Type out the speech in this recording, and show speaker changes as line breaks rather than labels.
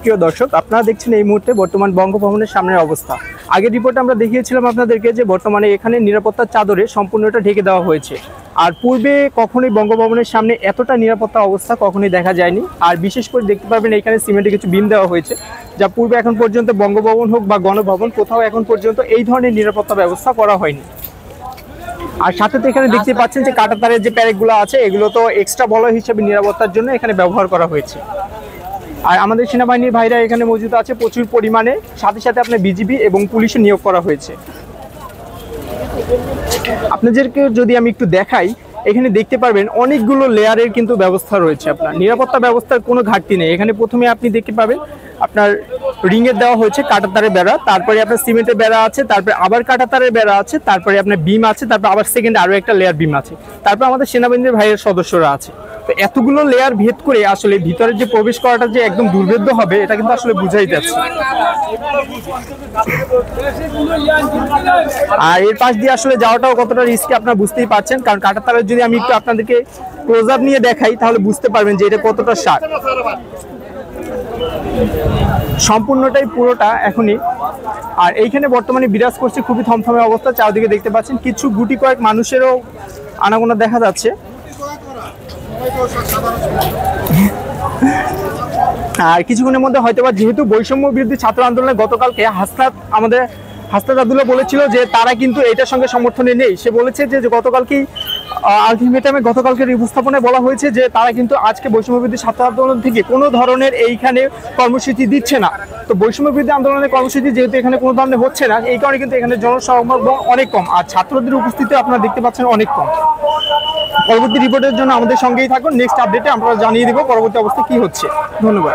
প্রিয় দর্শক, আপনারা দেখছেন এই মুহূর্তে বর্তমান বঙ্গভবনের সামনের অবস্থা। আগের রিপোর্টে আমরা দেখিয়েছিলাম আপনাদেরকে যে বর্তমানে এখানে নিরাপত্তার চাদরে সম্পূর্ণটা ঢেকে দেওয়া হয়েছে। আর পূর্বে কখনোই বঙ্গভবনের সামনে এতটা নিরাপত্তা অবস্থা কখনোই দেখা যায়নি। আর বিশেষ করে দেখতে পাবেন এখানে সিমেন্টে কিছু বিম দেওয়া হয়েছে, যা পূর্বে এখন পর্যন্ত বঙ্গভবন হোক বা গণভবন, কোথাও এখন পর্যন্ত এই ধরনের নিরাপত্তা ব্যবস্থা করা হয়নি। আর সাথে তো এখানে দেখতে পাচ্ছেন যে কাঁটাতারের যে প্যারেকগুলো আছে, এগুলো তো এক্সট্রা বলয় হিসেবে নিরাপত্তার জন্য এখানে ব্যবহার করা হয়েছে। আর আমাদের সেনাবাহিনীর ভাইরা এখানে মজুদ আছে প্রচুর পরিমাণে। সাথে সাথে আপনার বিজিবি এবং পুলিশও নিয়োগ করা হয়েছে। আপনাদেরকে যদি আমি একটু দেখাই, এখানে দেখতে পারবেন অনেকগুলো লেয়ারের কিন্তু ব্যবস্থা রয়েছে আপনার। নিরাপত্তা ব্যবস্থার কোনো ঘাটতি নেই। এখানে প্রথমে আপনি দেখতে পাবেন আপনার রিংয়ের দেওয়া হয়েছে কাঁটাতারের বেড়া, তারপরে আপনার সিমেন্টের বেড়া আছে, তারপরে আবার কাঁটাতারের বেড়া আছে, তারপরে আপনার বিম আছে, তারপর আবার সেকেন্ড আরও একটা লেয়ার বিম আছে। তারপর আমাদের সেনাবাহিনীর ভাইয়ের সদস্যরা আছে। তো এতগুলো লেয়ার ভেদ করে আসলে ভিতরে যে প্রবেশ করাটা যে একদম দুর্ভেদ্য হবে, এটা কিন্তু আসলে বুঝাই যাচ্ছে আর এর পাশ দিয়ে আসলে যাওয়াটাও কতটা রিস্কি আপনারা বুঝতেই পারছেন, কারণ কাঁটাতারের যদি আমি একটু আপনাদেরকে ক্লোজ আপ নিয়ে দেখাই, তাহলে বুঝতে পারবেন যে এটা কতটা শার্প সম্পূর্ণটাই পুরোটা এখনই। আর এইখানে বর্তমানে বিরাজ করছে খুবই থমথমে অবস্থা, চারদিকে দেখতে পাচ্ছেন। কিছু গুটি কয়েক মানুষেরও আনাগোনা দেখা যাচ্ছে। আর কিছুক্ষণের মধ্যে হয়তো বা যেহেতু বৈষম্য বিরোধী ছাত্র আন্দোলনে গতকালকে হাসনাত আমাদের হাসনাত আব্দুল্লাহ বলেছিল যে তারা কিন্তু এটার সঙ্গে সমর্থনে নেই। সে বলেছে যে যে গতকালকেই আলটিমেটামে গতকালকের উপস্থাপনায় বলা হয়েছে যে তারা কিন্তু আজকে বৈষম্য বিরোধী ছাত্র আন্দোলন থেকে কোনো ধরনের এইখানে কর্মসূচি দিচ্ছে না। তো বৈষম্য বিরোধী আন্দোলনের কর্মসূচি যেহেতু এখানে কোনো ধরনের হচ্ছে না, এই কারণে কিন্তু এখানে জনসমাগম অনেক কম। আর ছাত্রদের উপস্থিতি আপনারা দেখতে পাচ্ছেন অনেক কম। পরবর্তী রিপোর্টের জন্য আমাদের সঙ্গেই থাকুন। নেক্সট আপডেটে আমরা জানিয়ে দেবো পরবর্তী অবস্থা কি হচ্ছে। ধন্যবাদ।